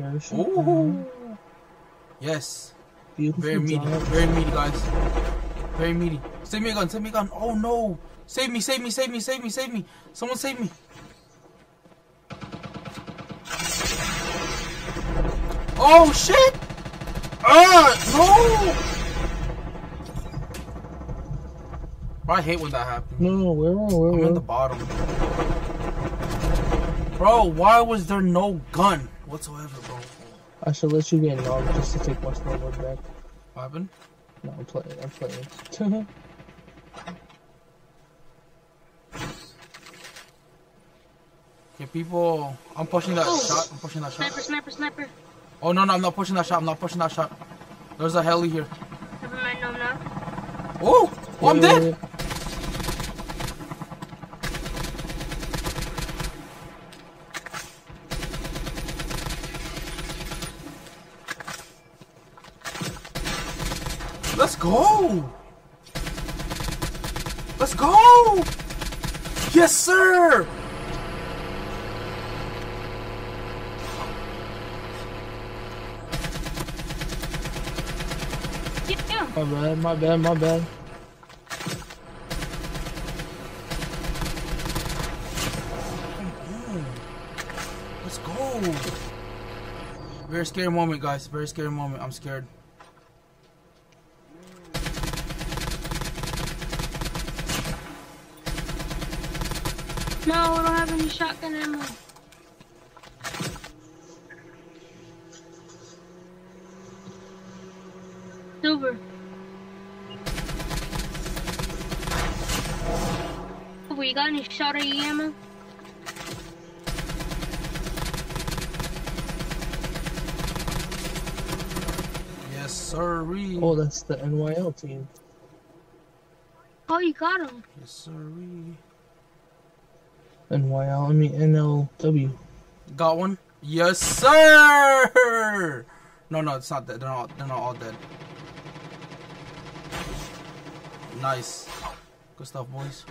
Ooh. Yes. Beautiful Very meaty. job. Very meaty, guys. Very meaty. Save me a gun. Save me a gun. Oh no. Save me. Save me. Save me. Save me. Save me. Someone save me. Oh shit! Ah no! Bro, I hate when that happens. No, no, where, where, I'm where? in the bottom. Bro, why was there no gun whatsoever, bro? I should let you get knocked just to take my snowboard back. What happened? No, I'm playing. I'm playing. Okay, people. I'm pushing that Oh. shot. I'm pushing that shot. Sniper, sniper, sniper. Oh no, no, I'm not pushing that shot. I'm not pushing that shot. There's a heli here. Never mind, no, no. Oh, oh I'm Yeah, dead. yeah, Let's go. Let's go. Yes, sir. Yeah. My bad, my bad, my bad. Let's go. Very scary moment, guys. Very scary moment. I'm scared. No, I don't have any shotgun ammo. Silver. Silver, you got any shot ammo? Yes, sir. Oh, that's the NYL team. Oh, you got him. Yes, sir. NYL, I mean NLW. Got one? Yes, sir. No, no, it's not dead. They're not. They're not all dead. Nice. Good stuff, boys.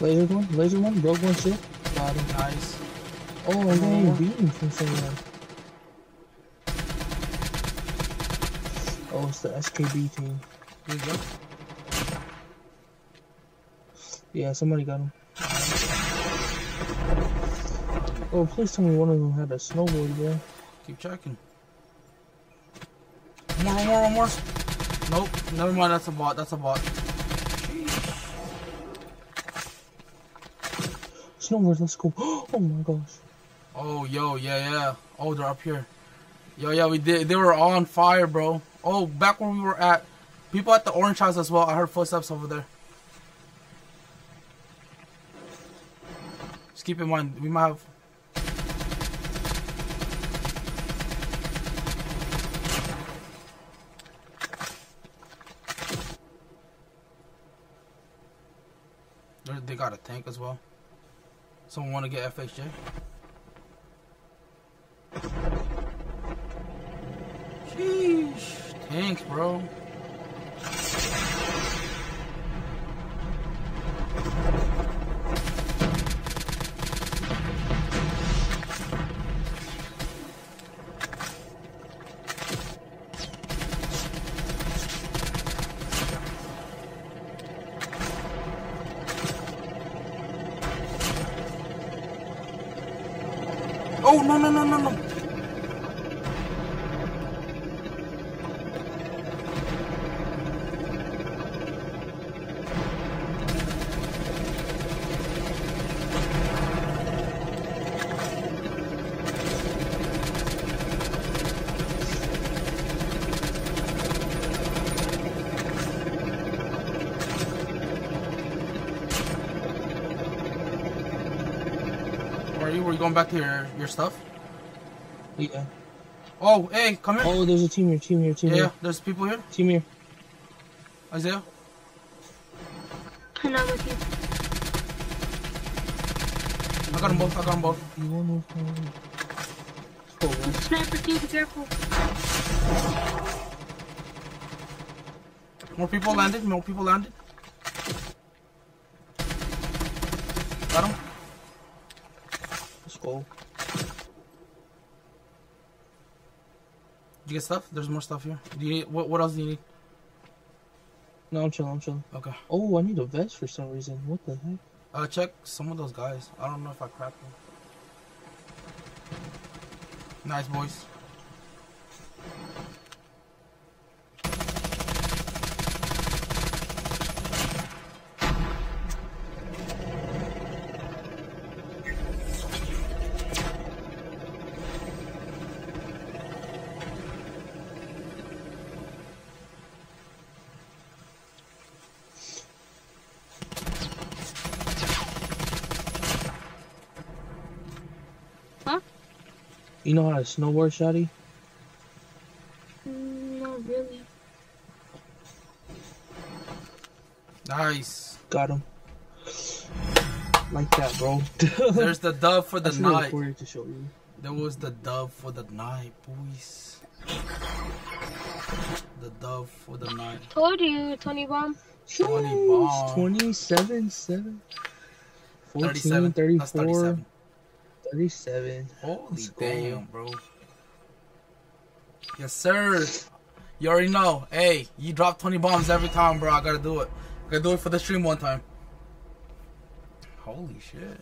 Laser one, laser one, broke one shit. Got him. Nice. Oh, I'm getting beaten from someone. Oh, it's the SKB team. Here you go. Yeah, somebody got him. Oh, please tell me one of them had a snowboard, bro. Keep checking. One more, one more, one more. Nope. Never mind. That's a bot. That's a bot. Snowboard, let's go. Oh my gosh. Oh, yo, yeah, yeah. Oh, they're up here. Yo, yeah, we did. They were all on fire, bro. Oh, back where we were at. People at the orange house as well. I heard footsteps over there. Keep in mind, we might have. They're- got a tank as well. Someone want to get FHJ? Sheesh. Tanks, bro. 妈妈妈妈妈 Where are you? Were you going back to your, your stuff? Yeah. Oh, hey, come here. Oh, there's a team here, team here, team yeah, here. Yeah, there's people here. Team here. Isaiah. I'm not with you. I got them both. I got them both. You want to Oh, man. Sniper team, be careful. More people landed. More people landed. Got him cool. You get stuff? There's more stuff here. Do you what? What else do you need? No, I'm chilling. I'm chilling. Okay. Oh, I need a vest for some reason. What the heck? Uh, check some of those guys. I don't know if I cracked them. Nice boys. You know how to snowboard, Shotty? Mm, not really. Nice. Got him. Like that, bro. There's the dub for the I should have night. recorded to show you. There was the dub for the night, boys. The dub for the night. Told you, Tony Bomb. 20 Sheesh, bomb. 27, 7, 14, 37. 34, That's 37. 37. Holy damn, bro. Yes, sir. You already know. Hey, you drop 20 bombs every time, bro. I gotta do it. I gotta do it for the stream one time. Holy shit.